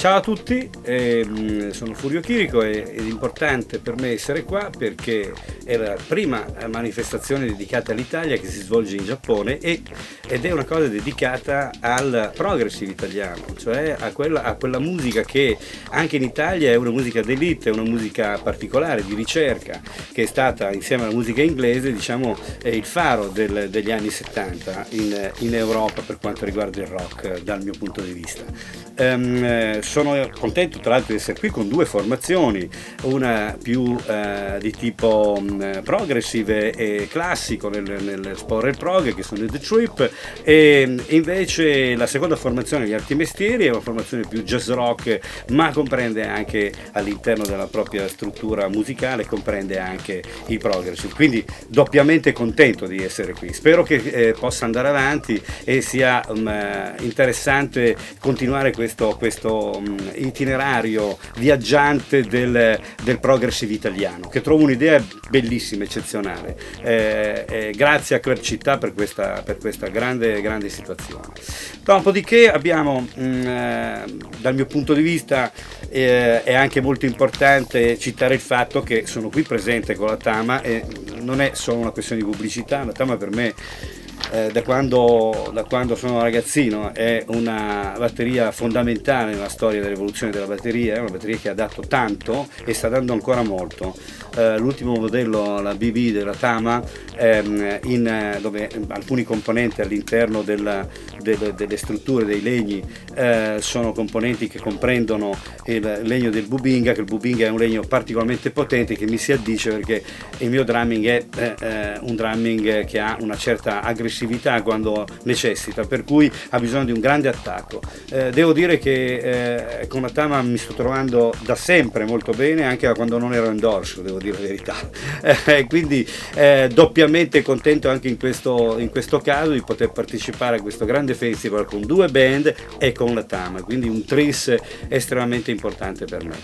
Ciao a tutti, ehm, sono Furio Chirico ed è importante per me essere qua perché è la prima manifestazione dedicata all'Italia che si svolge in Giappone e, ed è una cosa dedicata al progressive italiano, cioè a quella, a quella musica che anche in Italia è una musica d'elite, è una musica particolare, di ricerca, che è stata insieme alla musica inglese diciamo, il faro del, degli anni 70 in, in Europa per quanto riguarda il rock dal mio punto di vista. Um, sono contento tra l'altro di essere qui con due formazioni, una più uh, di tipo um, progressive e classico nel, nel e prog che sono The Trip. E invece la seconda formazione gli arti mestieri è una formazione più jazz rock ma comprende anche all'interno della propria struttura musicale comprende anche i progressive. Quindi doppiamente contento di essere qui. Spero che eh, possa andare avanti e sia um, interessante continuare questo questo, mm, itinerario viaggiante del, del, progressive italiano, che trovo un'idea bellissima, eccezionale. Eh, eh, grazie a Club Città per questa, per questa grande, grande situazione. Dopodiché abbiamo, mh, mm, eh, dal mio punto di vista, eh, è anche molto importante citare il fatto che sono qui presente con la Tama e non è solo una questione di pubblicità, la Tama per me eh, da, quando, da, quando, sono ragazzino è una batteria fondamentale nella storia dell'evoluzione della batteria, è una batteria che ha dato tanto e sta dando ancora molto. Eh, l'ultimo modello, la BB della Tama, ehm, in, dove alcuni componenti all'interno della, delle, delle, strutture dei legni eh, sono componenti che comprendono il legno del Bubinga, che il Bubinga è un legno particolarmente potente che mi si addice perché il mio drumming è eh, eh, un drumming che ha una certa aggressività aggressività quando necessita, per cui ha bisogno di un grande attacco. Eh, devo dire che eh, con Atama mi sto trovando da sempre molto bene, anche da quando non ero in dorso, devo dire la verità. Eh, quindi eh, doppiamente contento anche in questo, in questo caso di poter partecipare a questo grande festival con due band e con la Tama, quindi un tris estremamente importante per me.